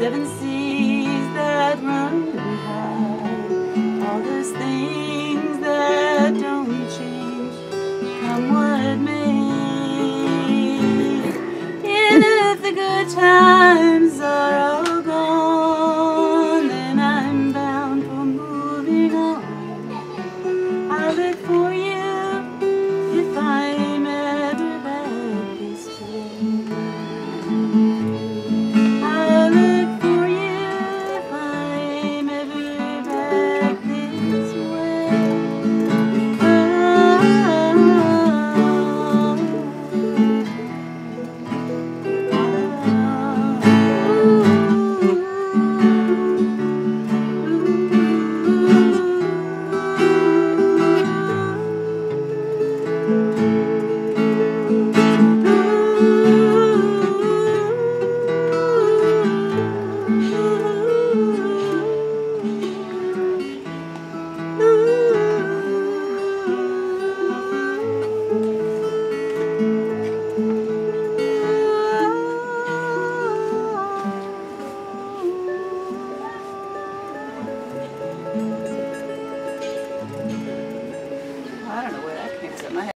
seven seas that run high, all those things that don't change, come what may. Even if the good times I don't know where that came from.